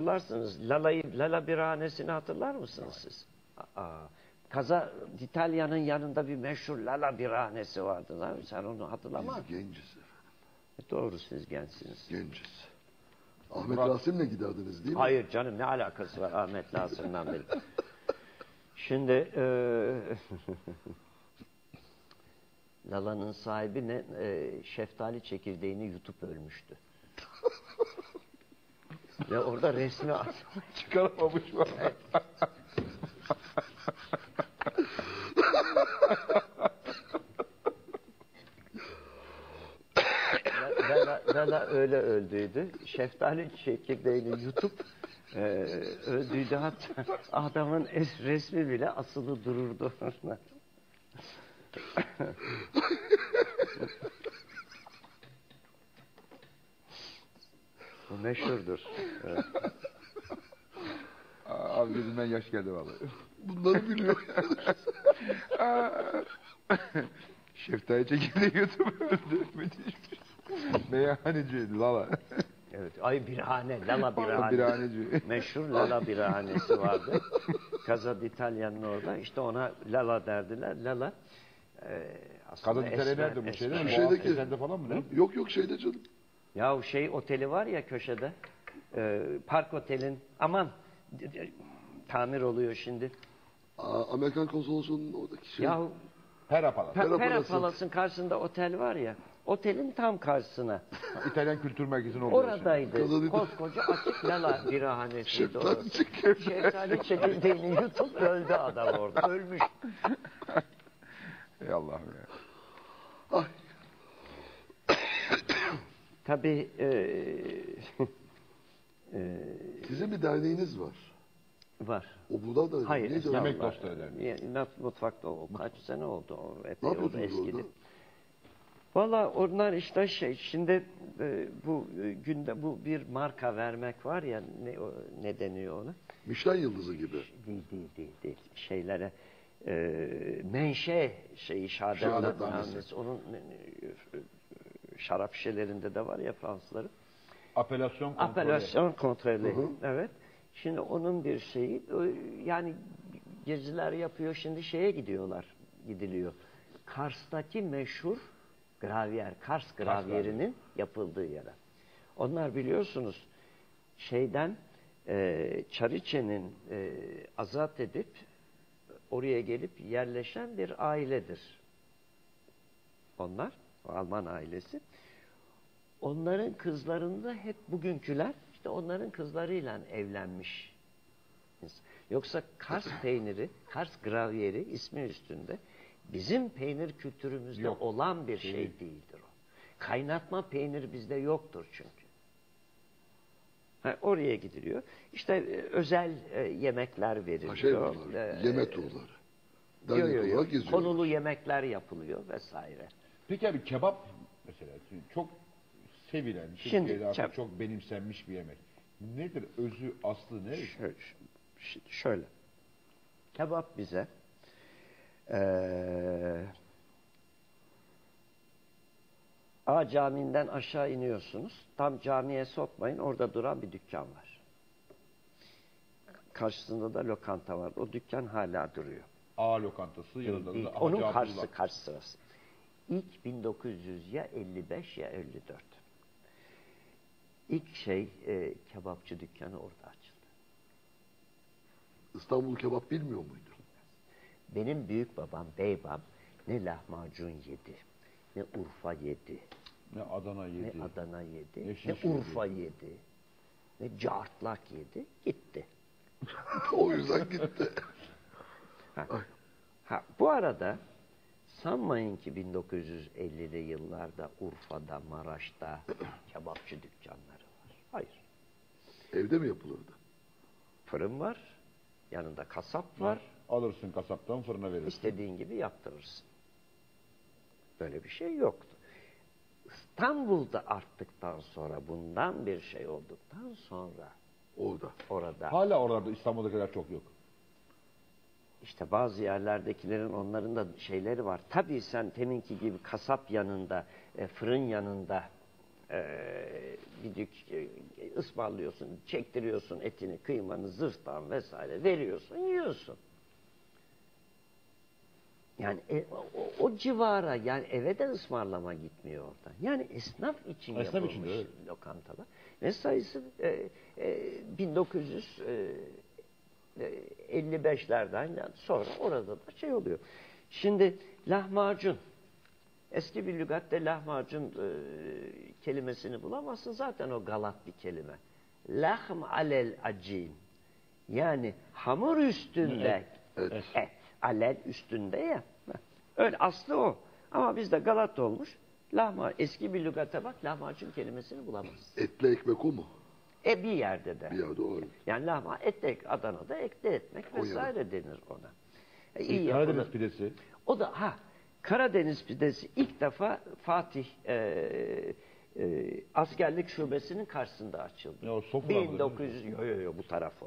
Hatırlarsınız Lala'yı, Lala birhanesini hatırlar mısınız siz? Aa, Kaza İtalya'nın yanında bir meşhur Lala birhanesi vardı. Mi? Sen onu hatırlamaz Biz genciz efendim. Doğru siz gençsiniz. Genciz. Ahmet Rasim'le giderdiniz değil mi? Hayır canım ne alakası var Ahmet Nasır'la benim. Şimdi e, Lala'nın sahibi ne e, şeftali çekirdeğini yutup ölmüştü. Ve orada resmi Çıkaramamış var. Lala, Lala öyle öldüydü. Şeftali çekirdeğini yutup e, öldüydü. Hatta adamın es, resmi bile asılı dururdu. Meşhurdur. Evet. Abi gözümden yaş geldi vallahi. Bunları biliyor. Şeftali çekirdeği. Müthiş. Meyhaneci Lala. Evet, ay birhane, Lala birhane. Birhaneci. Meşhur Lala birhanesi vardı. Casa d'Italia'nın orada. İşte ona Lala derdiler. Lala e, aslında Kadın esmer- nerede bu şeyde? esmer. mi? Şeydeki- Boğaz Esen'de falan mı ne? yok yok şeyde canım. Ya şey oteli var ya köşede. e, park otelin. Aman tamir oluyor şimdi. Aa, Amerikan konsolosluğunun oradaki şey. Ya Pera Palas. Pe- Pera Pera Palas'ın- Palas'ın karşısında otel var ya. Otelin tam karşısına. İtalyan Kültür Merkezi'nin orada. Oradaydı. Kadın- Koskoca açık lala birahanesiydi orası. Şeftali çekirdeği. Şeftali çekirdeğini yutup öldü adam orada. Ölmüş. Ey Allah'ım ya. Tabii e, e, sizin bir derneğiniz var. var. O burada da Hayır. o? estağfurullah. Yemek dostları derneği. Ya, Mutfakta o kaç sene oldu. O Ne epey oldu yapıyordunuz eskidi. orada? Valla onlar işte şey şimdi e, bu e, günde bu bir marka vermek var ya ne, o- ne deniyor ona? Michelin yıldızı gibi. Değil değil değil değil şeylere e, menşe şeyi Şehadetnamesi. şehadetnamesi onun e, şarap şişelerinde de var ya Fransızların. Apelasyon kontrolü. Apelasyon kontrolü. Hı hı. Evet. Şimdi onun bir şeyi o, yani geziler yapıyor şimdi şeye gidiyorlar. Gidiliyor. Kars'taki meşhur gravyer, Kars gravyerinin yapıldığı yere. Onlar biliyorsunuz şeyden e, Çariçe'nin e, azat edip oraya gelip yerleşen bir ailedir. Onlar, o Alman ailesi. Onların kızlarında hep bugünküler işte onların kızlarıyla evlenmiş. Yoksa Kars peyniri, Kars gravyeri ismi üstünde bizim peynir kültürümüzde Yok. olan bir şey Değil. değildir o. Kaynatma peynir bizde yoktur çünkü. Ha, oraya gidiliyor. İşte e, özel e, yemekler veriliyor. Şey. E, Yeme turları. yo, yo, yo. Konulu yemekler yapılıyor vesaire. Peki abi kebap mesela çok sevilen, Şimdi Türkiye'de artık çok benimsenmiş bir yemek. Nedir özü, aslı ne? Şöyle, şöyle. Kebap bize eee A camiinden aşağı iniyorsunuz. Tam camiye sokmayın. Orada duran bir dükkan var. Karşısında da lokanta var. O dükkan hala duruyor. A lokantası yanında da onun karşısı karşı sırası. İlk 1900 ya 55 ya 54. İlk şey e, kebapçı dükkanı orada açıldı. İstanbul kebap bilmiyor muydu? Benim büyük babam, beybam ne lahmacun yedi, ne Urfa yedi, Ne Adana ne yedi. Adana yedi, Ne ne Urfa yedi, ne cartlak yedi, gitti. o yüzden gitti. Ha. Ha, bu arada sanmayın ki 1950'li yıllarda Urfa'da, Maraş'ta kebapçı dükkanları. Hayır. Evde mi yapılırdı? Fırın var, yanında kasap var, Alırsın kasaptan fırına verirsin. İstediğin gibi yaptırırsın. Böyle bir şey yoktu. İstanbul'da arttıktan sonra bundan bir şey olduktan sonra Orada. orada Hala oralarda İstanbul'da kadar çok yok. işte bazı yerlerdekilerin onların da şeyleri var. Tabii sen teminki gibi kasap yanında, e, fırın yanında bir dük e, ısmarlıyorsun, çektiriyorsun etini, kıymanı, zırhtan vesaire veriyorsun, yiyorsun. Yani e, o, o civara yani eve de ısmarlama gitmiyor orada. Yani esnaf için Esnaf yapılmış için evet. lokantalar. Ve sayısı e, e, 1900 e, e, 55'lerden yani sonra orada da şey oluyor. Şimdi lahmacun eski bir lügatte lahmacun e, kelimesini bulamazsın. Zaten o galat bir kelime. Lahm alel acin. Yani hamur üstünde Evet. et. Alel üstünde ya. Öyle aslı o. Ama bizde galat olmuş. Lahma eski bir lügate bak lahmacun kelimesini bulamazsın. Etli ekmek o mu? E bir yerde de. Bir yerde o. Yani lahma et Adana'da ekle etmek O vesaire denir ona. E, iyi Karadeniz yapılır. pidesi. O da ha Karadeniz pidesi ilk defa Fatih e, e, askerlik şubesinin karşısında açıldı. Ya o Sofra'da değil mi? 1900 yo yo yo bu tarafı.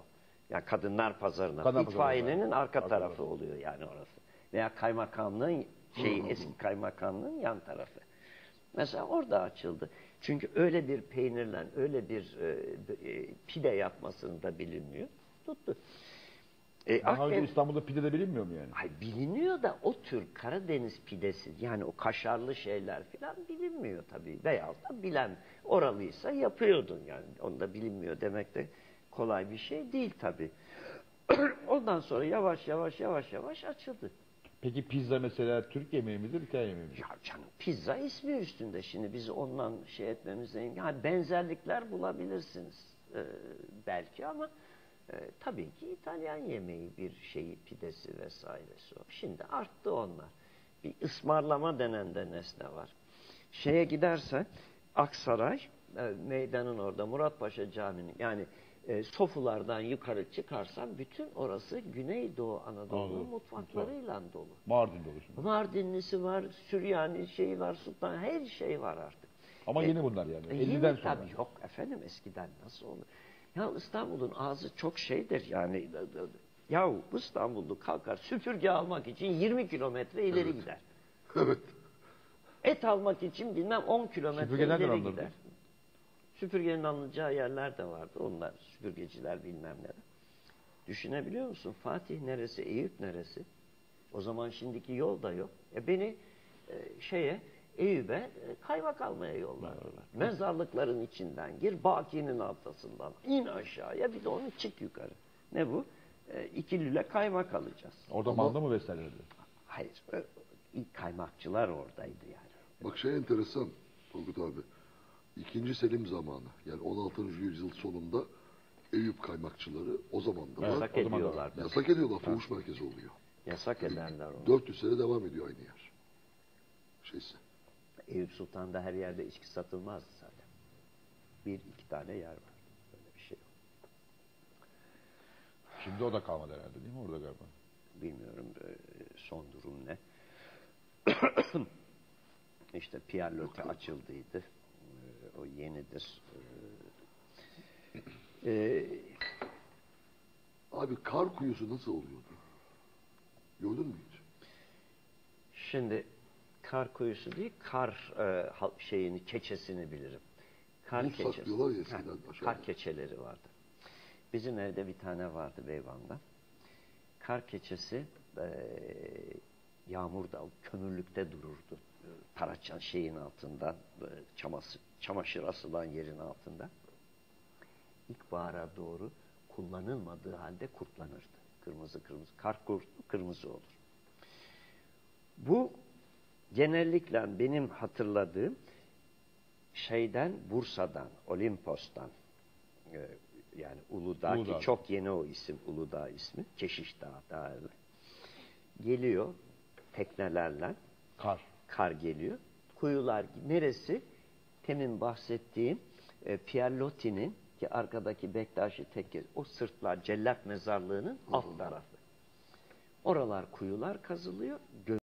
Yani kadınlar pazarına. Kadınlar İtfaiyenin pazarına. arka Arka tarafı tarafı. oluyor yani orası. Veya kaymakamlığın şeyi eski kaymakamlığın yan tarafı. Mesela orada açıldı. Çünkü öyle bir peynirle, öyle bir e, e, pide yapmasını da bilinmiyor. Tuttu. E, Daha önce Akdeniz- İstanbul'da pide de bilinmiyor mu yani? Ay biliniyor da o tür Karadeniz pidesi yani o kaşarlı şeyler filan bilinmiyor tabii. Beyaz da bilen oralıysa yapıyordun yani. Onu da bilinmiyor demek de kolay bir şey değil tabii. Ondan sonra yavaş yavaş yavaş yavaş açıldı. Peki pizza mesela Türk yemeği midir, İtalyan yemeği midir? Ya canım pizza ismi üstünde şimdi biz ondan şey etmemize yani benzerlikler bulabilirsiniz e, belki ama e, tabii ki İtalyan yemeği bir şeyi pidesi vesairesi o. Şimdi arttı onlar. Bir ısmarlama denen de nesne var. Şeye gidersen Aksaray e, meydanın orada Muratpaşa Camii'nin yani e, sofulardan yukarı çıkarsan bütün orası Güneydoğu Anadolu'nun Anladım. mutfaklarıyla dolu. Mardin'de olur şimdi. Mardinlisi var, Süryani şeyi var, Sultan her şey var artık. Ama E, yeni bunlar yani. E, 50'den yeni sonra. Tabii yok efendim eskiden nasıl olur? Ya İstanbul'un ağzı çok şeydir yani. Ya İstanbullu kalkar süpürge almak için 20 kilometre ileri gider. Evet. Et almak için bilmem 10 kilometre ileri gider. Süpürgenin alınacağı yerler de vardı. Onlar süpürgeciler bilmem ne. Düşünebiliyor musun? Fatih neresi, Eyüp neresi? O zaman şimdiki yol da yok. E beni e, şeye Eyüp'e e, kaymak almaya yollardılar. Mezarlıkların içinden gir, Baki'nin altasından in aşağıya bir de onu çık yukarı. Ne bu? E, iki lüle kaymak alacağız. Orada manda mı beslerlerdi? Hayır, e, ilk kaymakçılar oradaydı yani. Bak şey enteresan Turgut abi. İkinci Selim zamanı yani 16. yüzyıl sonunda Eyüp kaymakçıları o zaman da. Yasak ediyorlar. Yasak ediyorlar. Fuhuş merkezi oluyor. Yasak ederler onu. 400 sene devam ediyor aynı yer. Şeyse. Eyüp Sultan'da her yerde içki satılmazdı zaten. Bir iki tane yer var. Böyle bir şey yok. Şimdi o da kalmadı herhalde değil mi orada galiba? Bilmiyorum e, son durum ne. işte Pierre Lotte açıldıydı. E, O yenidir. E, e, Abi kar kuyusu nasıl oluyordu? Gördün mü hiç? Şimdi kar kuyusu değil, kar e, şeyini, keçesini bilirim. Kar Buz saklıyorlar ya eskiden Ha, aşağıda. Kar keçeleri vardı. Bizim evde bir tane vardı Beyvan'da. Kar keçesi e, yağmurda, kömürlükte dururdu. Paraçan şeyin altında, e, çaması, çamaşır asılan yerin altında. İlkbahara doğru kullanılmadığı halde kurtlanırdı. Kırmızı kırmızı, kar kurtu kırmızı olur. Bu genellikle benim hatırladığım şeyden Bursa'dan, Olimpos'tan e, yani Uludağ, Uludağ. ki çok yeni o isim Uludağ ismi. Keşiş Dağı daha evvel. Geliyor teknelerle Kar. kar geliyor. Kuyular neresi? Temin bahsettiğim e, Pierre Loti'nin ki arkadaki Bektaşi Tekke o sırtlar Cellat Mezarlığı'nın alt tarafı. Oralar kuyular kazılıyor.